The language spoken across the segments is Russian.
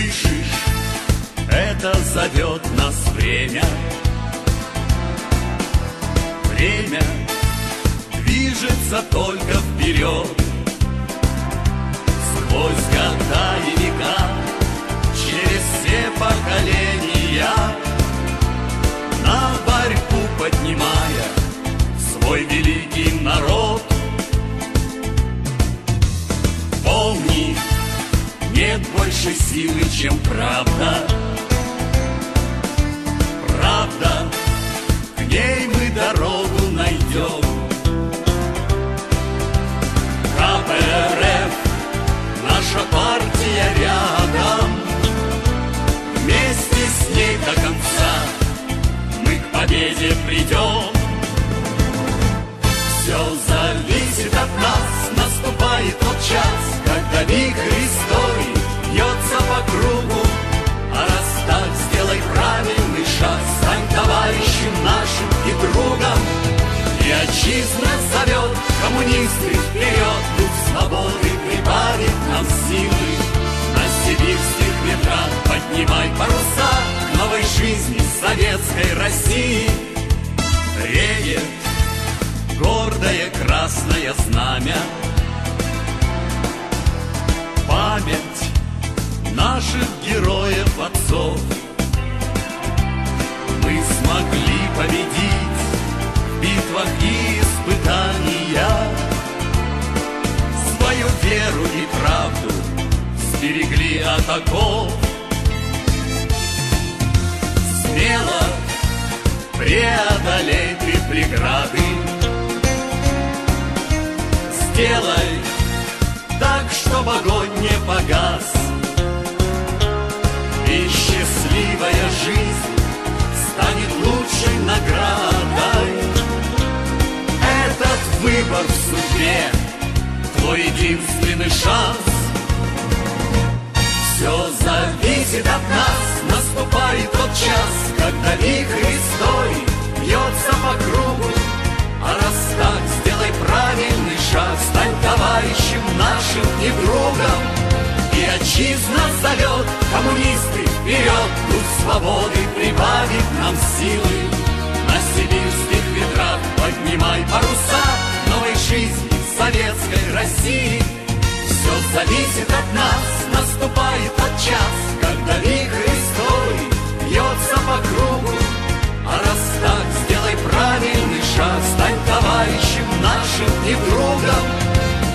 слышишь, это зовет нас время. Время движется только вперед, сквозь года. Нет больше силы, чем правда. Правда, к ней мы дорогу найдем. КПРФ, наша партия рядом. Вместе с ней до конца мы к победе придем. Все зависит от нас, наступает тот час, когда вихрь Отчизна зовет коммунисты вперед, дух свободы прибавит нам силы. На сибирских ветрах поднимай паруса к новой жизни советской России. Реет гордое красное знамя. Память наших героев оков. Смело преодолей ты преграды. Сделай так, чтобы огонь не погас. И счастливая жизнь станет лучшей наградой. Этот выбор в судьбе твой единственный шанс. Все зависит от нас, наступает тот час, когда вихрь истории бьется по кругу. А раз так, сделай правильный шаг, стань товарищем нашим и другом. И отчизна зовет коммунисты вперед, дух свободы прибавит нам силы. На сибирских ветрах поднимай паруса новой жизни советской России. Все зависит от нас, наступает нашим и другом.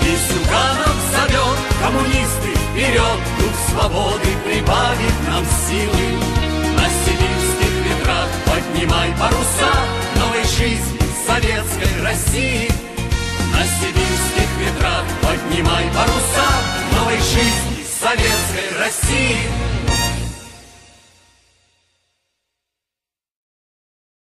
И Сюганов зовет коммунисты вперед, дух свободы прибавит нам силы. На сибирских ветрах поднимай паруса новой жизни советской России. На сибирских ветрах поднимай паруса новой жизни советской России.